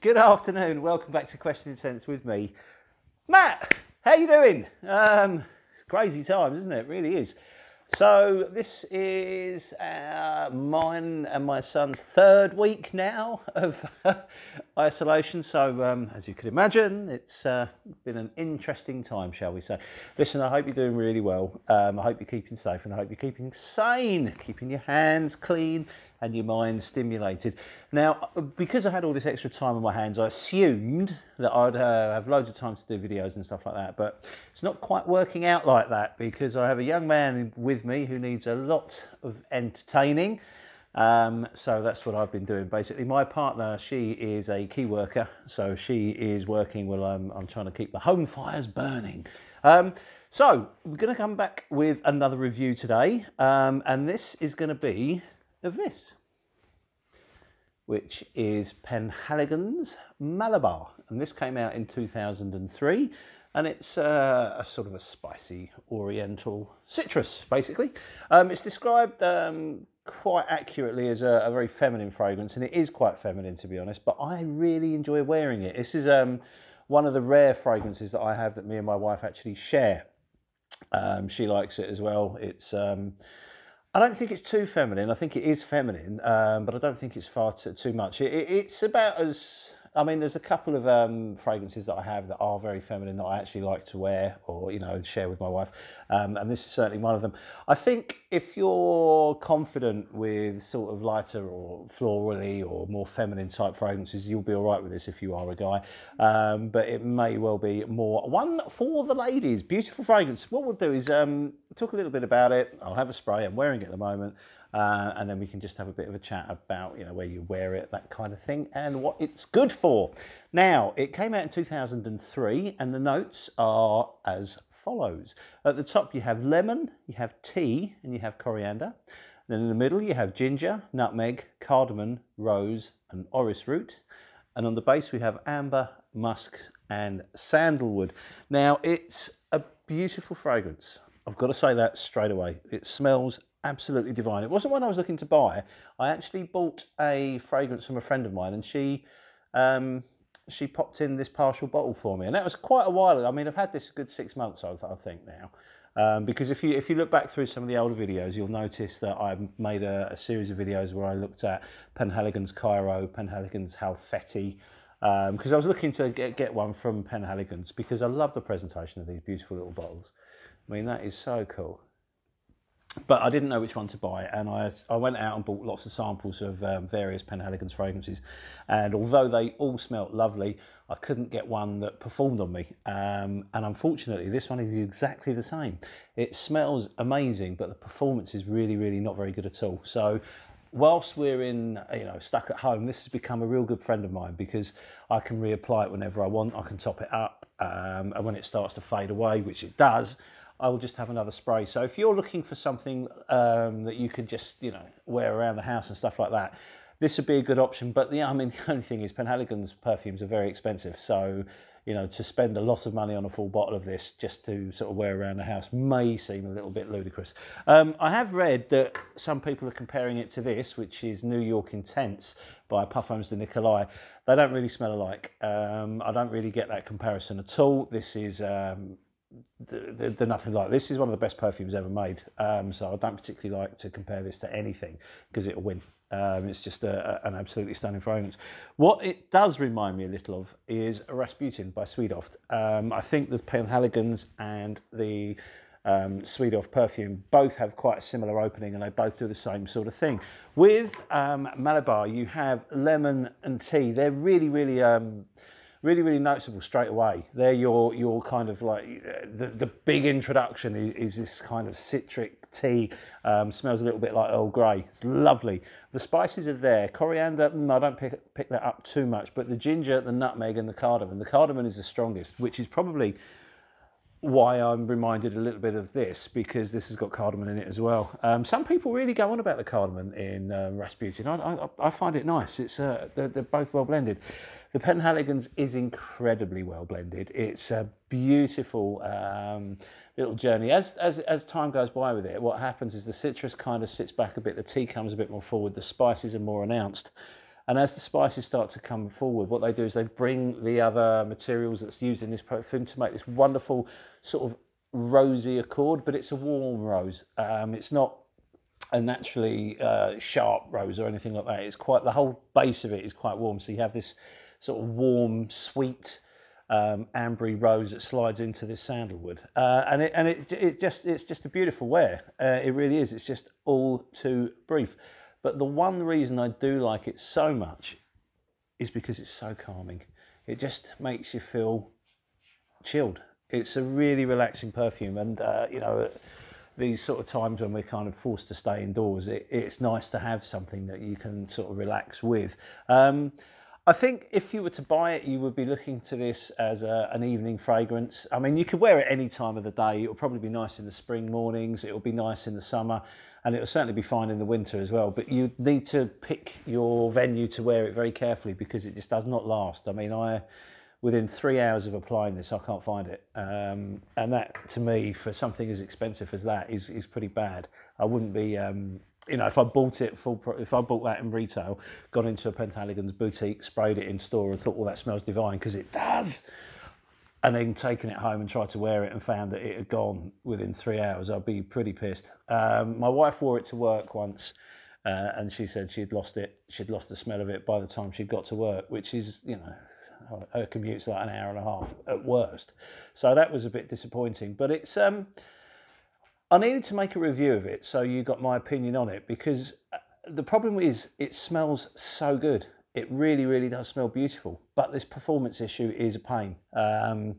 Good afternoon. Welcome back to Question Sense with me, Matt. How are you doing? Um, crazy times, isn't it? it? Really is. So this is uh, mine and my son's third week now of isolation. So um, as you can imagine, it's uh, been an interesting time, shall we say. Listen, I hope you're doing really well. Um, I hope you're keeping safe and I hope you're keeping sane, keeping your hands clean and your mind stimulated. Now, because I had all this extra time on my hands, I assumed that I'd uh, have loads of time to do videos and stuff like that, but it's not quite working out like that because I have a young man with me who needs a lot of entertaining. Um, so that's what I've been doing. Basically, my partner, she is a key worker, so she is working while I'm, I'm trying to keep the home fires burning. Um, so we're going to come back with another review today, um, and this is going to be of this, which is Penhaligon's Malabah. And this came out in 2003 and it's uh, a sort of a spicy oriental citrus, basically. Um, it's described um, quite accurately as a, a, very feminine fragrance, and it is quite feminine to be honest, but I really enjoy wearing it. This is um, one of the rare fragrances that I have that me and my wife actually share. Um, she likes it as well. It's um, I don't think it's too feminine. I think it is feminine, um, but I don't think it's far too, too much. It, it, it's about as I mean, there's a couple of um, fragrances that I have that are very feminine that I actually like to wear or, you know, share with my wife. Um, and this is certainly one of them. I think if you're confident with sort of lighter or florally or more feminine type fragrances, you'll be all right with this if you are a guy. Um, but it may well be more one for the ladies. Beautiful fragrance. What we'll do is um, talk a little bit about it. I'll have a spray. I'm wearing it at the moment. Uh, and then we can just have a bit of a chat about you know where you wear it, that kind of thing, and what it's good for. Now, it came out in 2003, and the notes are as follows. At the top, you have lemon, you have tea, and you have coriander. Then in the middle, you have ginger, nutmeg, cardamom, rose, and orris root. And on the base, we have amber, musk, and sandalwood. Now, it's a beautiful fragrance. I've got to say that straight away. It smells absolutely divine. It wasn't one I was looking to buy. I actually bought a fragrance from a friend of mine, and she um, she popped in this partial bottle for me, and that was quite a while ago. I mean, I've had this a good six months, I, I think now. Um, because if you if you look back through some of the older videos, you'll notice that I've made a, a series of videos where I looked at Penhaligon's Cairo, Penhaligon's Halfeti, because um, I was looking to get, get one from Penhaligon's because I love the presentation of these beautiful little bottles. I mean, that is so cool but I didn't know which one to buy, and I, I went out and bought lots of samples of um, various Penhaligon's fragrances. And although they all smelt lovely, I couldn't get one that performed on me. Um, and unfortunately, this one is exactly the same. It smells amazing, but the performance is really, really not very good at all. So whilst we're in, you know, stuck at home, this has become a real good friend of mine because I can reapply it whenever I want. I can top it up, um, and when it starts to fade away, which it does, I will just have another spray. So if you're looking for something um, that you could just, you know, wear around the house and stuff like that, this would be a good option. But yeah, I mean, the only thing is Penhaligon's perfumes are very expensive. So, you know, to spend a lot of money on a full bottle of this just to sort of wear around the house may seem a little bit ludicrous. Um, I have read that some people are comparing it to this, which is New York Intense by Parfums de Nicolai. They don't really smell alike. Um, I don't really get that comparison at all. This is um, they're, they're, nothing like this is one of the best perfumes ever made. Um, so I don't particularly like to compare this to anything because it'll win. Um, it's just a, a, an absolutely stunning fragrance. What it does remind me a little of is Rasputin by Swedoft um, I think the Penhaligons and the um, Swedoft perfume both have quite a similar opening and they both do the same sort of thing. With um, Malabah you have lemon and tea. They're really really um, really, really noticeable straight away. They're your, your kind of like, the, the big introduction is, is this kind of citric tea, um, smells a little bit like Earl Grey. It's lovely. The spices are there. Coriander, mm, I don't pick, pick that up too much, but the ginger, the nutmeg and the cardamom. The cardamom is the strongest, which is probably why I'm reminded a little bit of this because this has got cardamom in it as well. Um, some people really go on about the cardamom in um, Rasputin. I, I, I, find it nice. It's uh, they're, they're, both well blended. The Penhaligon's is incredibly well blended. It's a beautiful um, little journey. As, as, as time goes by with it, what happens is the citrus kind of sits back a bit, the tea comes a bit more forward, the spices are more announced. And as the spices start to come forward, what they do is they bring the other materials that's used in this perfume to make this wonderful sort of rosy accord, but it's a warm rose. Um, it's not a naturally uh, sharp rose or anything like that. It's quite the whole base of it is quite warm, so you have this sort of warm, sweet, um, ambery rose that slides into this sandalwood, uh, and it and it, it just it's just a beautiful wear. Uh, it really is. It's just all too brief. But the one reason I do like it so much is because it's so calming. It just makes you feel chilled. It's a really relaxing perfume, and uh, you know these sort of times when we're kind of forced to stay indoors, it, it's nice to have something that you can sort of relax with. Um, I think if you were to buy it, you would be looking to this as a, an evening fragrance. I mean, you could wear it any time of the day. It'll probably be nice in the spring mornings. It'll be nice in the summer, and it'll certainly be fine in the winter as well. But you need to pick your venue to wear it very carefully because it just does not last. I mean, I within three hours of applying this, I can't find it. Um, and that, to me, for something as expensive as that, is, is pretty bad. I wouldn't be, um, you know, if I bought it full, if I bought that in retail, got into a Penhaligon's boutique, sprayed it in store, and thought, well, that smells divine, because it does. And then taken it home and tried to wear it and found that it had gone within three hours, I'd be pretty pissed. Um, my wife wore it to work once. Uh, and she said she'd lost it. She'd lost the smell of it by the time she got to work, which is, you know, her commute's like an hour and a half at worst. So that was a bit disappointing. But it's um, I needed to make a review of it, so you got my opinion on it because uh, the problem is it smells so good. It really, really does smell beautiful. But this performance issue is a pain. Um,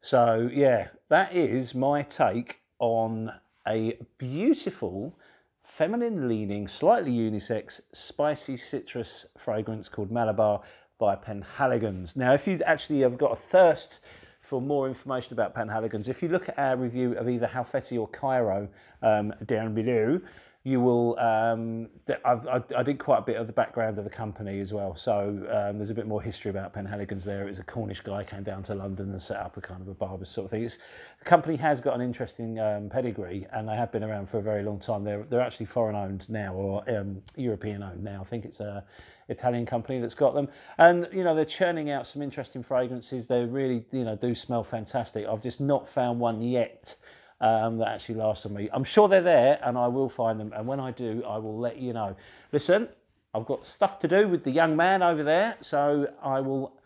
so yeah, that is my take on a beautiful feminine leaning, slightly unisex, spicy citrus fragrance called Malabah by Penhaligon's. Now, if you actually have got a thirst for more information about Penhaligon's, if you look at our review of either Halfeti or Cairo um, down below, you will. Um, I, I did quite a bit of the background of the company as well, so um, there's a bit more history about Penhaligon's there. It was a Cornish guy came down to London and set up a kind of a barber sort of thing. It's, the company has got an interesting um, pedigree, and they have been around for a very long time. They're they're actually foreign owned now or um, European owned now. I think it's a Italian company that's got them, and you know they're churning out some interesting fragrances. They really you know do smell fantastic. I've just not found one yet um, that actually lasts on me. I'm sure they're there and I will find them. And when I do, I will let you know. Listen, I've got stuff to do with the young man over there. So I will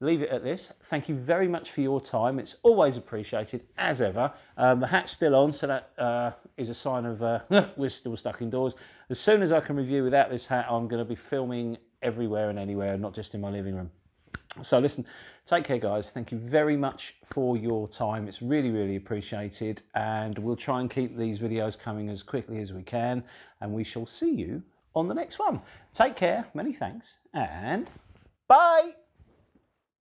leave it at this. Thank you very much for your time. It's always appreciated, as ever. Um, the hat's still on, so that uh, is a sign of uh, we're still stuck indoors. As soon as I can review without this hat, I'm going to be filming everywhere and anywhere, not just in my living room. So listen, take care guys. Thank you very much for your time. It's really, really appreciated. And we'll try and keep these videos coming as quickly as we can. And we shall see you on the next one. Take care, many thanks, and bye.